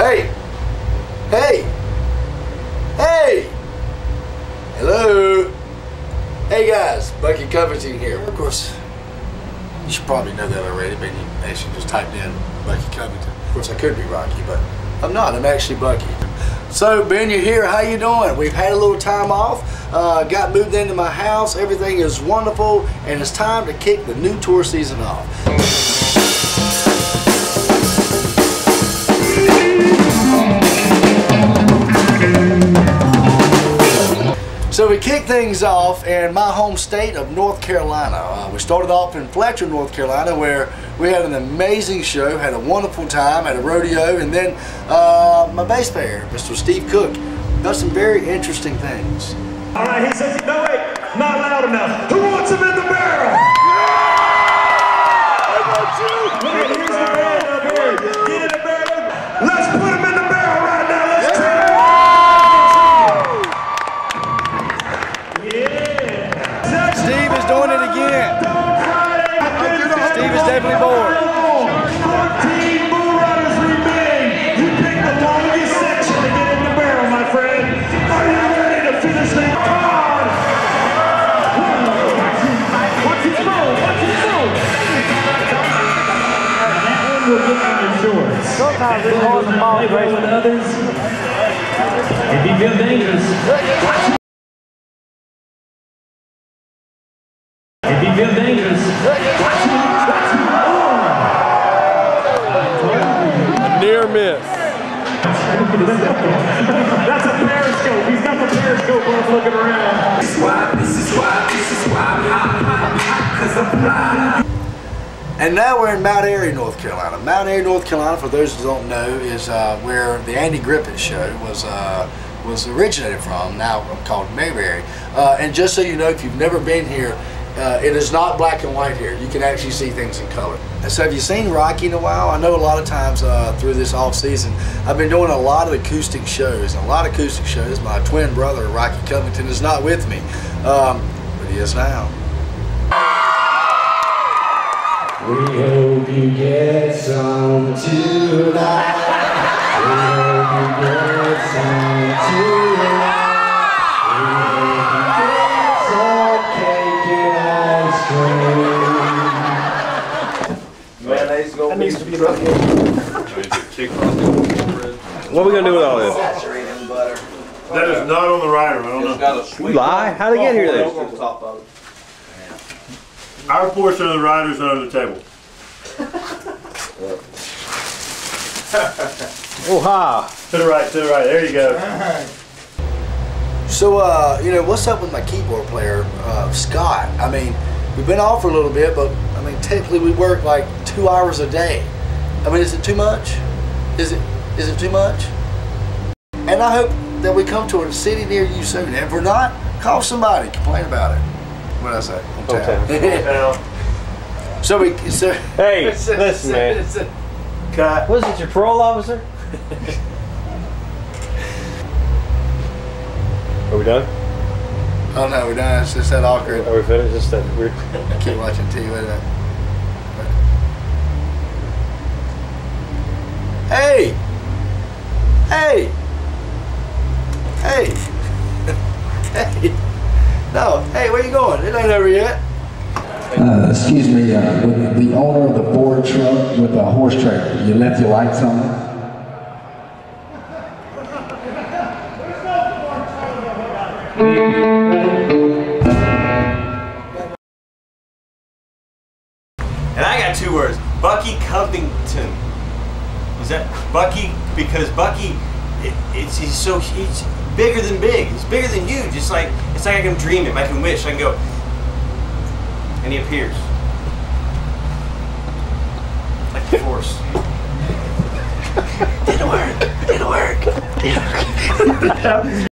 Hey! Hey! Hey! Hello! Hey guys, Bucky Covington here. Of course, you should probably know that already, but you actually just typed in Bucky Covington. Of course, I could be Rocky, but I'm not. I'm actually Bucky. So, Ben, you're here. How you doing? We've had a little time off. Uh, got moved into my house. Everything is wonderful, and it's time to kick the new tour season off. So we kick things off in my home state of North Carolina. Uh, we started off in Fletcher, North Carolina, where we had an amazing show, had a wonderful time at a rodeo, and then uh, my bass player, Mr. Steve Cook, does some very interesting things. All right, he says, no wait, your shorts. Sometimes it's hard to follow Play well with others. If you feel dangerous, miss. That's a periscope. He's got the periscope on looking around. This is why, this is why, this is why I'm hot, hot, hot, cause I'm fly. And now we're in Mount Airy, North Carolina. Mount Airy, North Carolina, for those who don't know, is uh, where the Andy Griffith Show was uh, was originated from. Now called Mayberry. Uh, and just so you know, if you've never been here, uh, it is not black and white here. You can actually see things in color. And so, have you seen Rocky in a while? I know a lot of times uh, through this off season, I've been doing a lot of acoustic shows. A lot of acoustic shows. My twin brother, Rocky Covington, is not with me, um, but he is now. We hope you get some tonight. We hope you get some tonight. That needs to be What are we gonna do with all this? That is not on the rider, I don't know. You lie? How'd they get here then? Our portion of the rider's under the table. Oh ha! To the right, to the right, there you go. So, uh, you know, what's up with my keyboard player, uh, Scott? I mean, we've been off for a little bit, but I mean, technically we work like two hours a day. I mean, is it too much? Is it is it too much? And I hope that we come to a city near you soon. And if we're not, call somebody, complain about it. What did I say? Hometown. Now, so we so. Hey, listen, man. Cut. Was it your parole officer? Are we done? Oh no, we're done. It's just that awkward. Are we finished? Just that weird. I keep watching TV. Wait a minute. Hey! Hey! Hey! hey! No, hey, where you going? It ain't over yet. Uh, excuse me, uh, with the owner of the Ford truck with the horse trailer, you left your lights on? And I got two words. Bucky Covington. Is that Bucky? Because Bucky, it, it's he's so he's bigger than big. He's bigger than you. Just like it's like I can dream him. I can wish. I can go, and he appears like the force. Didn't work. Didn't work. Didn't work.